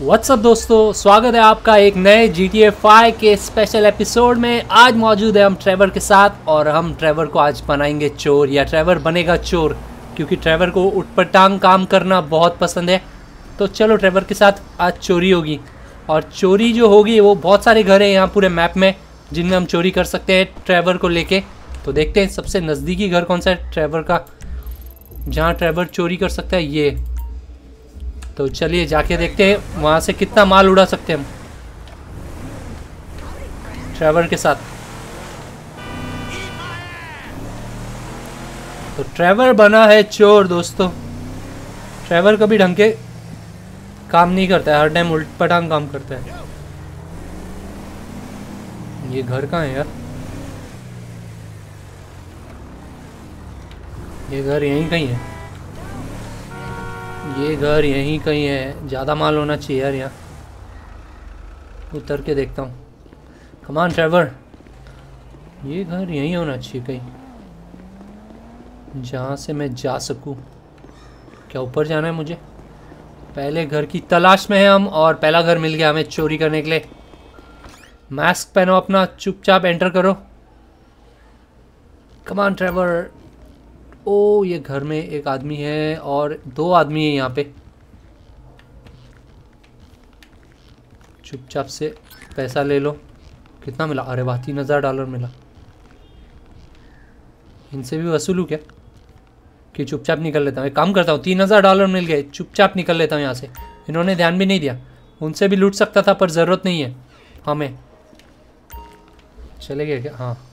WhatsApp दोस्तों? स्वागत है आपका एक नए जी टी फाइव के स्पेशल एपिसोड में। आज मौजूद है हम ट्रेवर के साथ और हम ट्रेवर को आज बनाएँगे चोर, या ट्रेवर बनेगा चोर, क्योंकि ट्रेवर को उठपटांग काम करना बहुत पसंद है। तो चलो ट्रेवर के साथ आज चोरी होगी। और चोरी जो होगी, वो बहुत सारे घर हैं यहाँ पूरे मैप में, जिनमें हम चोरी कर सकते हैं ट्रेवर को लेके। तो देखते हैं सबसे नज़दीकी घर कौन सा है ट्रेवर का। जहाँ ट्रेवर चोरी कर सकता है, ये। तो चलिए जाके देखते हैं, वहाँ से कितना माल उड़ा सकते हैं हम। ट्रेवर के साथ। तो ट्रेवर बना है चोर, दोस्तों। ट्रेवर कभी ढंग के काम नहीं करता है, हर टाइम उल्ट पटांग काम करता है। ये घर कहाँ है यार? ये घर यहीं कहीं है। ये घर यहीं कहीं है। ज़्यादा माल होना चाहिए यार यहाँ। उतर के देखता हूँ। कमान ट्रेवर ये घर यहीं होना चाहिए कहीं। जहाँ से मैं जा सकूँ? क्या ऊपर जाना है मुझे? पहले घर की तलाश में है हम और पहला घर मिल गया हमें चोरी करने के लिए। मास्क पहनो अपना, चुपचाप एंटर करो। कमान ट्रेवर ओ, ये घर में एक आदमी है और दो आदमी है यहाँ पे। चुपचाप से पैसा ले लो। कितना मिला? अरे वाह, तीन हज़ार डॉलर मिला। इनसे भी वसूलू क्या? कि चुपचाप निकल लेता हूँ। एक काम करता हूँ, तीन हज़ार डॉलर मिल गए, चुपचाप निकल लेता हूँ यहाँ से। इन्होंने ध्यान भी नहीं दिया। उनसे भी लूट सकता था, पर ज़रूरत नहीं है। हमें। चले गए क्या? हाँ।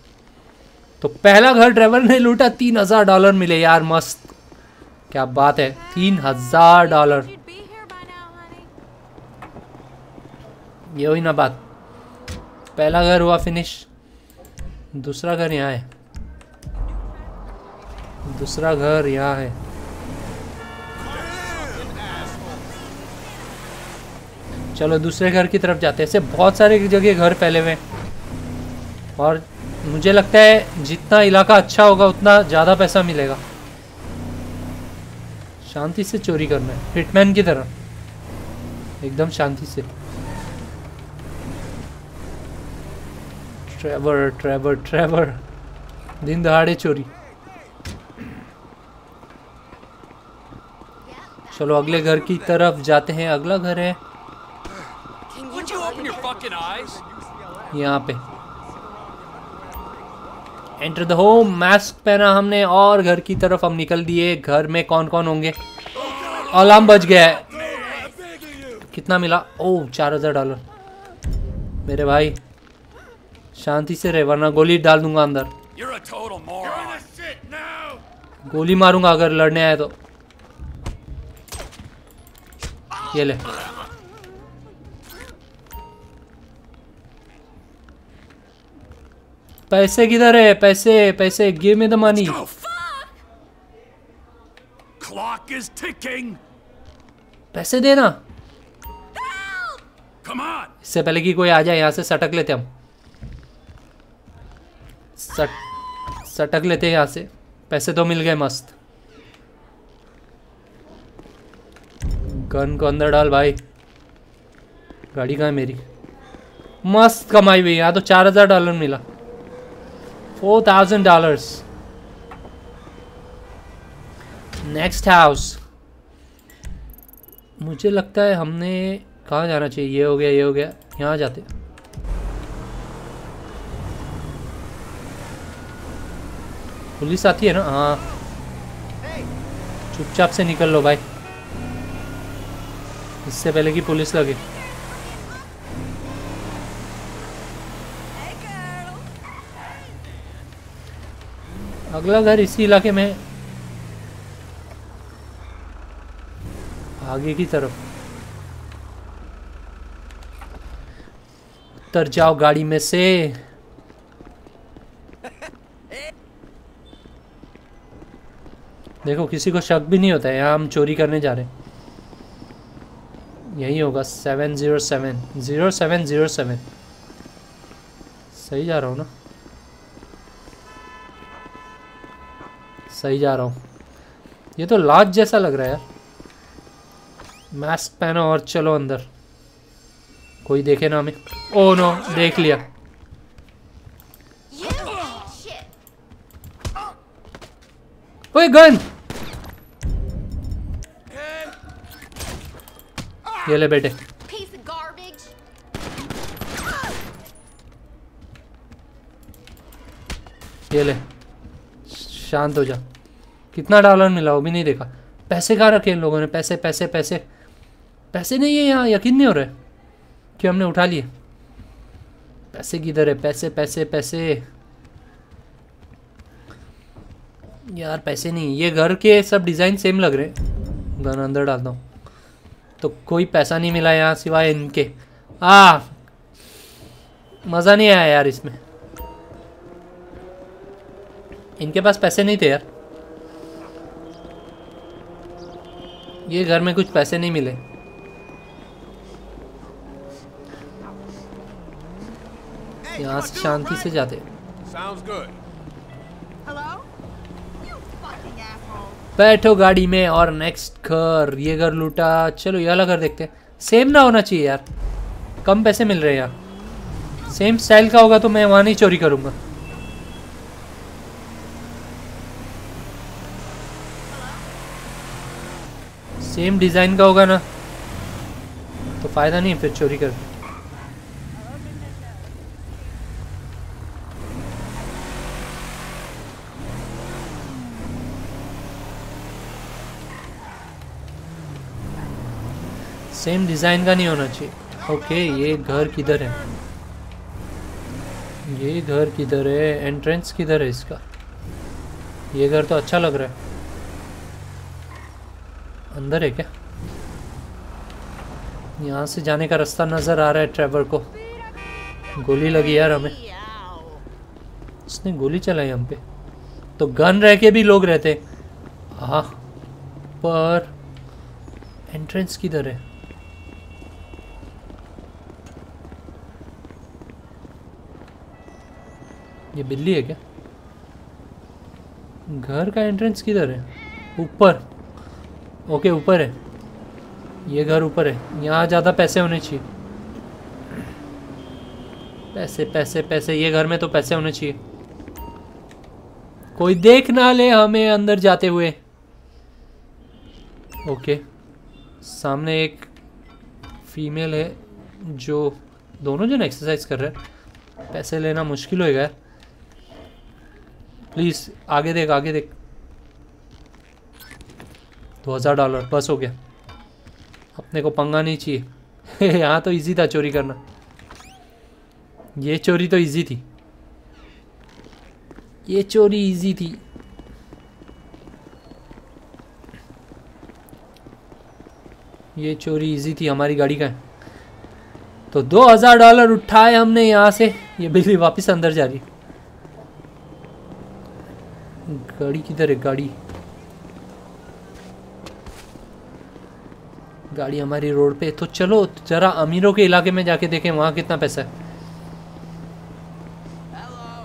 तो पहला घर ड्राइवर ने लूटा, तीन हज़ार डॉलर मिले। यार मस्त। क्या बात है, तीन हज़ार डॉलर। ये हुई ना बात। पहला घर हुआ फिनिश दूसरा घर यहाँ है। दूसरा घर यहाँ है। चलो दूसरे घर की तरफ़ जाते हैं। ऐसे बहुत सारे जगह घर फैले हुए और मुझे लगता है जितना इलाका अच्छा होगा उतना ज़्यादा पैसा मिलेगा। शांति से चोरी करना है। हिटमैन की तरह। एकदम शांति से। ट्रेवर ट्रेवर ट्रेवर दिन दहाड़े चोरी। चलो अगले घर की तरफ़ जाते हैं। अगला घर है यहाँ पे। एंटर द होम मास्क पहना हमने और घर की तरफ़ हम निकल दिए। घर में कौन कौन होंगे? अलार्म बज गया है। कितना मिला? ओह चार हज़ार डॉलर। मेरे भाई शांति से रहे वरना गोली डाल दूँगा अंदर। गोली मारूँगा अगर लड़ने आए तो। ये ले। पैसे किधर है? पैसे पैसे give me the money Clock is ticking. पैसे देना. इससे पहले कि कोई आ जाए यहाँ से सटक लेते हम। सट सटक लेते हैं यहाँ से। पैसे तो मिल गए मस्त। गन को अंदर डाल भाई। गाड़ी कहाँ है मेरी? मस्त कमाई हुई यहाँ तो चार हज़ार डॉलर मिला। Four thousand dollars next house मुझे लगता है हमने कहाँ जाना चाहिए? ये हो गया, ये हो गया। यहाँ जाते पुलिस आती है ना? हाँ। चुपचाप से निकल लो भाई। इससे पहले कि पुलिस लगे। अगला घर इसी इलाके में आगे की तरफ़। उतर जाओ गाड़ी में से। देखो, किसी को शक भी नहीं होता है, यहाँ हम चोरी करने जा रहे हैं। यही होगा seven zero seven zero seven zero seven सही जा रहा हूँ ना? सही जा रहा हूँ। ये तो लाज जैसा लग रहा है यार। मास्क पहनो और चलो अंदर। कोई देखे ना हमें। ओ नो, देख लिया। ओए, गन! ये ले बेटे. ये ले। शांत हो जा। कितना डॉलर मिला, वो भी नहीं देखा। पैसे कहाँ रखे इन लोगों ने? पैसे पैसे पैसे। पैसे नहीं है यहाँ, यकीन नहीं हो रहा है कि हमने उठा लिए। पैसे किधर है? पैसे पैसे पैसे। यार, पैसे नहीं, ये घर के सब डिज़ाइन सेम लग रहे हैं। गन अंदर डालता हूँ। तो कोई पैसा नहीं मिला यहाँ सिवाय इनके। आ, मज़ा नहीं आया यार इसमें। इनके पास पैसे नहीं थे यार। ये घर में कुछ पैसे नहीं मिले। यहाँ से शांति से जाते. बैठो गाड़ी में और नेक्स्ट घर। ये घर लूटा। चलो ये वाला घर देखते हैं। सेम ना होना चाहिए यार। कम पैसे मिल रहे हैं यार। सेम स्टाइल का होगा तो मैं वहाँ नहीं चोरी करूँगा। सेम डिज़ाइन का होगा ना तो फ़ायदा नहीं फिर चोरी कर सेम डिज़ाइन का नहीं होना चाहिए। ओके, ये घर किधर है? ये घर किधर है? एंट्रेंस किधर है इसका? ये घर तो अच्छा लग रहा है। अंदर है क्या? यहाँ से जाने का रास्ता नज़र आ रहा है ट्रेवर को। गोली लगी यार हमें। उसने गोली चलाई हम पे। तो गन रह के भी लोग रहते हाँ। पर एंट्रेंस किधर है? ये बिल्ली है क्या? घर का एंट्रेंस किधर है? ऊपर। ओके, ऊपर है। ये घर ऊपर है। यहाँ ज़्यादा पैसे होने चाहिए। पैसे पैसे पैसे। ये घर में तो पैसे होने चाहिए। कोई देख ना ले हमें अंदर जाते हुए। ओके। सामने एक फीमेल है जो दोनों जन एक्सरसाइज कर रहे हैं। पैसे लेना मुश्किल होएगा यार। प्लीज़ आगे देख आगे देख। दो हज़ार डॉलर बस हो गया। अपने को पंगा नहीं चाहिए। यहाँ तो इजी था चोरी करना। ये चोरी तो इजी थी। ये चोरी इजी थी। ये चोरी इजी थी, हमारी गाड़ी का। है तो दो हज़ार डॉलर उठाए हमने यहाँ से। ये बिल्ली वापस अंदर जा रही। गाड़ी किधर है? गाड़ी। गाड़ी हमारी रोड पे तो चलो, जरा अमीरों के इलाके में जाके देखें, वहाँ कितना पैसा है।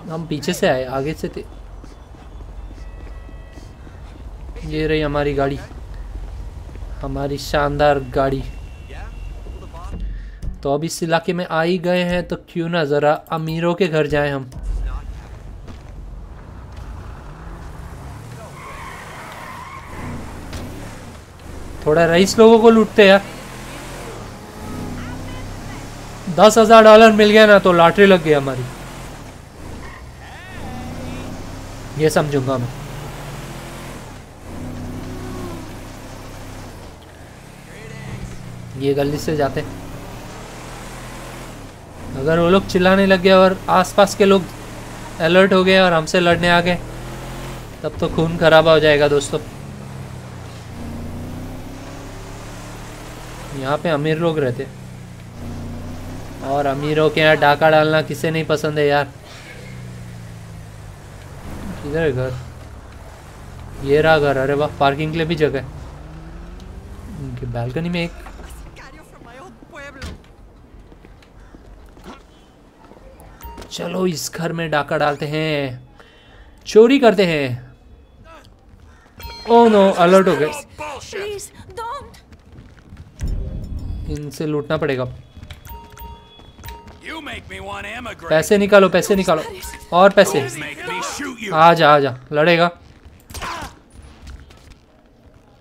हम पीछे से आए, आगे से थे। ये रही हमारी गाड़ी। हमारी शानदार गाड़ी। तो अब इस इलाके में आ ही गए हैं तो क्यों ना ज़रा अमीरों के घर जाएँ हम। थोड़ा रईस लोगों को लूटते यार दस हज़ार डॉलर मिल गया ना तो लॉटरी लग गई हमारी। ये समझूँगा मैं। ये गली से जाते अगर वो लोग चिल्लाने लग गए और आसपास के लोग अलर्ट हो गए और हमसे लड़ने आ गए, तब तो खून खराबा हो जाएगा दोस्तों। यहाँ पे अमीर लोग रहते। और अमीरों के यहाँ डाका डालना किसे नहीं पसंद है यार। किधर है घर? ये रहा घर, अरे वाह, पार्किंग के लिए भी जगह है। इनकी बालकनी में एक। चलो इस घर में डाका डालते हैं। चोरी करते हैं। ओ नो अलर्ट हो गए। इनसे लूटना पड़ेगा. पैसे निकालो पैसे निकालो। और पैसे. आ जा आ जा। लड़ेगा।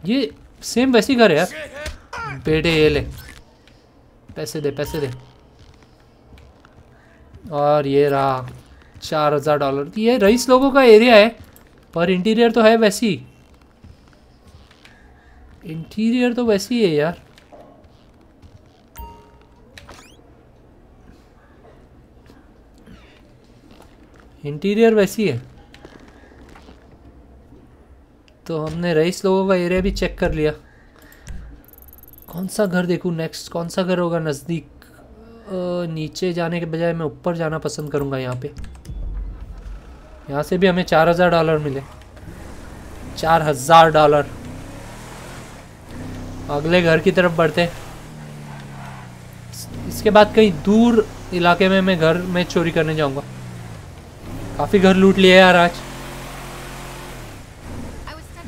ये सेम वैसी घर है यार। बेटे ये ले। पैसे दे पैसे दे। और ये रहा। चार हज़ार डॉलर ये रईस लोगों का एरिया है पर इंटीरियर तो है वैसी। इंटीरियर तो वैसी है यार। इंटीरियर वैसी है। तो हमने रईस लोगों का एरिया भी चेक कर लिया। कौन सा घर देखूँ नेक्स्ट कौन सा घर होगा नज़दीक? नीचे जाने के बजाय मैं ऊपर जाना पसंद करूँगा यहाँ पे। यहाँ से भी हमें चार हज़ार डॉलर मिले। चार हज़ार डॉलर अगले घर की तरफ़ बढ़ते इसके बाद कहीं दूर इलाके में मैं घर, में चोरी करने जाऊँगा। काफ़ी घर लूट लिए यार आज।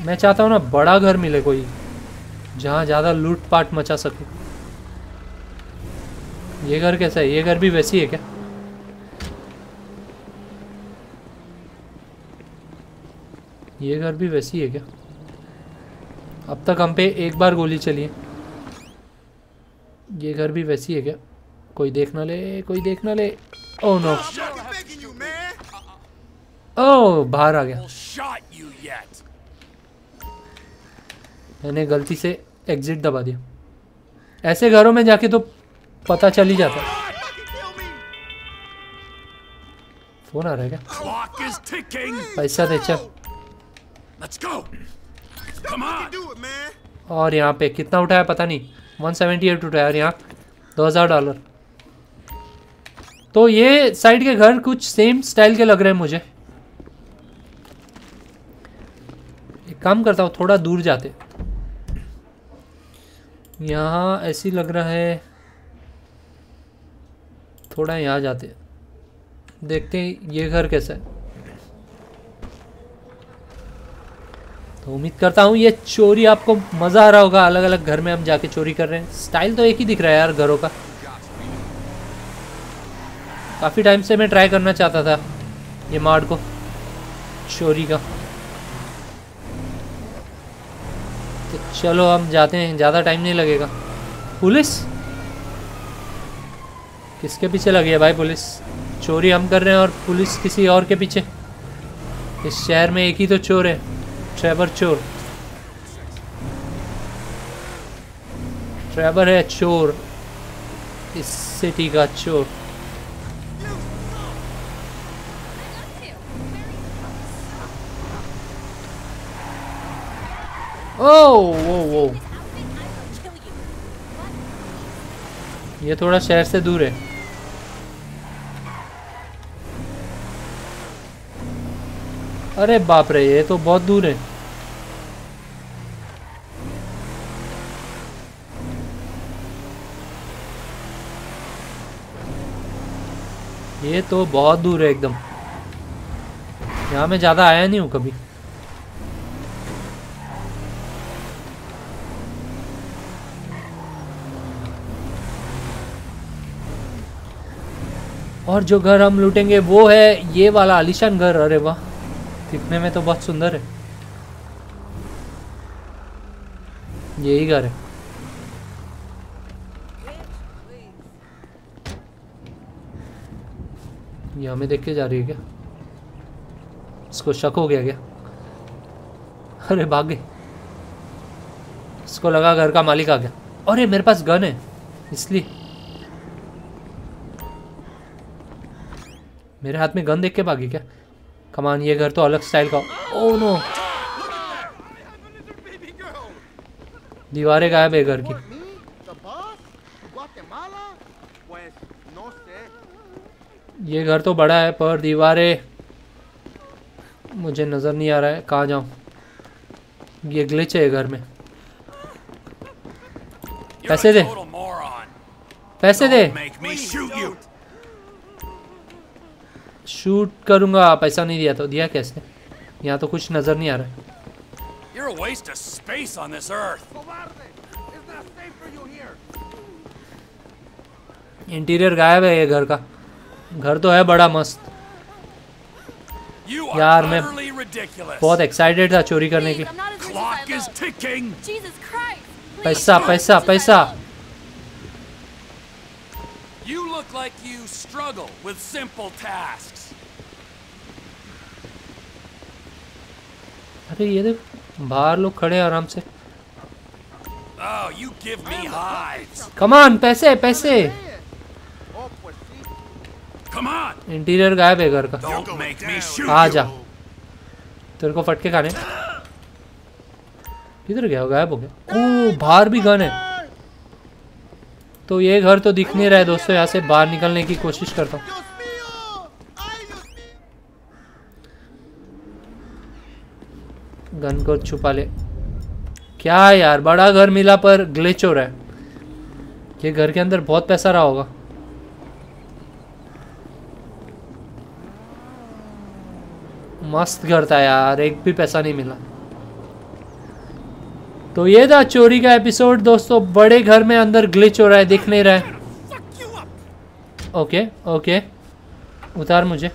मैं चाहता हूँ ना बड़ा घर मिले कोई जहाँ ज़्यादा लूट पाट मचा सकूँ। ये घर कैसा है? ये घर भी वैसी है क्या? ये घर भी वैसी है क्या? अब तक हम पे एक बार गोली चली है। ये घर भी वैसी है क्या? कोई देखना ले कोई देखना ले no begging you, man. Oh बाहर आ गया. मैंने गलती से एग्जिट दबा दिया। ऐसे घरों में जाके तो पता चल ही जाता। फ़ोन आ रहा है क्या. पैसा दे चल. और यहाँ पे कितना उठाया पता नहीं। 178 उठाया और यहाँ 2000 डॉलर तो ये साइड के घर कुछ सेम स्टाइल के लग रहे हैं मुझे। काम करता हूँ, थोड़ा दूर जाते। यहाँ ऐसी लग रहा है, थोड़ा यहाँ जाते। देखते हैं ये घर कैसा है। तो उम्मीद करता हूँ ये चोरी आपको मज़ा आ रहा होगा। अलग अलग घर में हम जाके चोरी कर रहे हैं। स्टाइल तो एक ही दिख रहा है यार घरों का। काफ़ी टाइम से मैं ट्राई करना चाहता था ये मार्ड को, चोरी का। तो चलो, हम जाते हैं। ज़्यादा टाइम नहीं लगेगा। पुलिस? किसके पीछे लगी है भाई पुलिस? चोरी हम कर रहे हैं और पुलिस किसी और के पीछे। इस शहर में एक ही तो चोर है, ट्रेवर चोर। ट्रेवर है चोर। इस सिटी का चोर। ओ वो वो ये थोड़ा शहर से दूर है। अरे बाप रे, ये तो बहुत दूर है। ये तो बहुत दूर है एकदम। यहाँ मैं ज़्यादा आया नहीं हूँ कभी। और जो घर हम लूटेंगे, वो है ये वाला आलिशान घर। अरे वाह, दिखने में तो बहुत सुंदर है। यही घर है। ये हमें देख के जा रही है क्या? इसको शक हो गया क्या? अरे भाग। गई इसको लगा घर का मालिक आ गया। अरे मेरे पास गन है, इसलिए। मेरे हाथ में गन देख के भागी क्या? कमान ये घर तो अलग स्टाइल का ओ नो दीवारें गायब है घर की. ये घर तो बड़ा है पर दीवारें मुझे नज़र नहीं आ रहा है। कहाँ जाऊँ? ये ग्लिच है घर में। पैसे दे। पैसे दे। शूट करूँगा पैसा नहीं दिया तो दिया कैसे? यहाँ तो कुछ नज़र नहीं आ रहा। You're a waste of space on this earth. Interior गायब है ये घर का। घर तो है बड़ा मस्त। यार मैं बहुत एक्साइटेड था चोरी करने के लिए। पैसा पैसा पैसा। You look like you struggle with simple tasks. अरे ये देख बाहर लोग खड़े हैं आराम से. कमान पैसे पैसे Oh. Come on. इंटीरियर गायब है घर का आ जा तेरे को फटके खाने किधर गया? गायब हो गया ओ बाहर भी गन है तो ये घर तो दिख नहीं रहा है दोस्तों यहाँ से बाहर निकलने की कोशिश करता हूँ गन को छुपा ले। क्या है यार? बड़ा घर मिला पर ग्लिच हो। रहा है ये घर के अंदर बहुत पैसा रहा होगा। मस्त घर था यार एक भी पैसा नहीं मिला। तो ये था चोरी का एपिसोड। दोस्तों बड़े घर में अंदर ग्लिच हो रहा है दिख नहीं रहा है. Okay okay. उतार मुझे।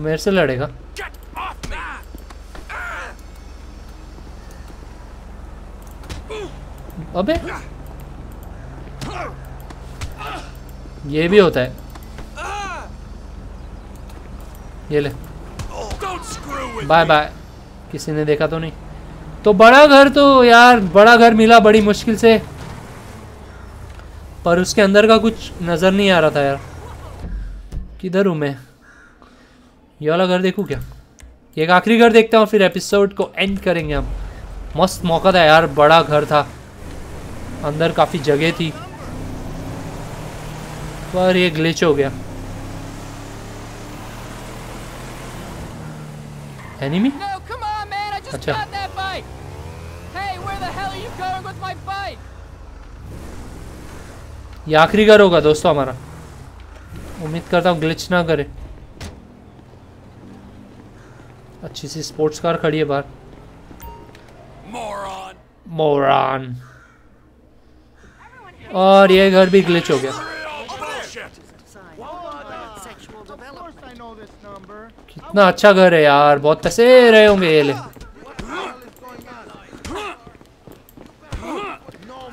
मेरे से लड़ेगा. अबे। ये भी होता है। ये ले। बाय बाय किसी ने देखा तो नहीं। तो बड़ा घर तो यार बड़ा घर मिला बड़ी मुश्किल से। पर उसके अंदर का कुछ नज़र नहीं आ रहा था यार। किधर हूँ मैं? ये वाला घर देखूँ क्या? एक आखिरी घर देखते हैं और फिर एपिसोड को एंड करेंगे हम। मस्त मौका था यार बड़ा घर था। अंदर काफ़ी जगह थी। पर ये ग्लिच हो गया। Enemy No, on, man! Hey, bike? ये आखिरी घर होगा दोस्तों हमारा। उम्मीद करता हूँ ग्लिच ना करे। अच्छी सी स्पोर्ट्स कार खड़ी है बाहर. मोरान और ये घर भी ग्लिच हो गया. कितना अच्छा घर है यार बहुत पैसे रहे होंगे ये ले?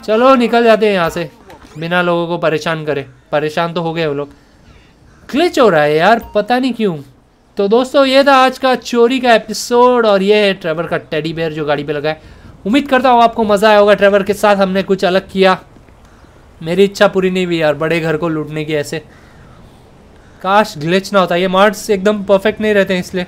चलो निकल जाते हैं यहाँ से बिना लोगों को परेशान करे परेशान तो हो गए वो लोग क्लिच हो रहा है यार पता नहीं क्यों तो दोस्तों, ये था आज का चोरी का एपिसोड और ये है ट्रेवर का टेडी बेयर जो गाड़ी पे लगा है। उम्मीद करता हूँ आपको मज़ा आया होगा। ट्रेवर के साथ हमने कुछ अलग किया। मेरी इच्छा पूरी नहीं हुई यार, बड़े घर को लूटने की ऐसे। काश ग्लिच ना होता। ये मार्ट्स एकदम परफेक्ट नहीं रहते हैं इसलिए।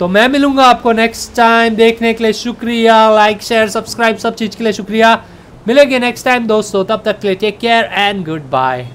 तो मैं मिलूँगा आपको नेक्स्ट टाइम देखने के लिए शुक्रिया। लाइक शेयर सब्सक्राइब सब चीज़ के लिए शुक्रिया। मिलेंगे नेक्स्ट टाइम दोस्तों। तब तक के लिए take care and good bye